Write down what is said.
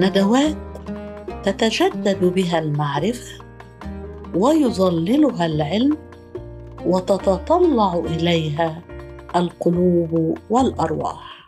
ندوات تتجدد بها المعرفة ويظللها العلم وتتطلع إليها القلوب والأرواح.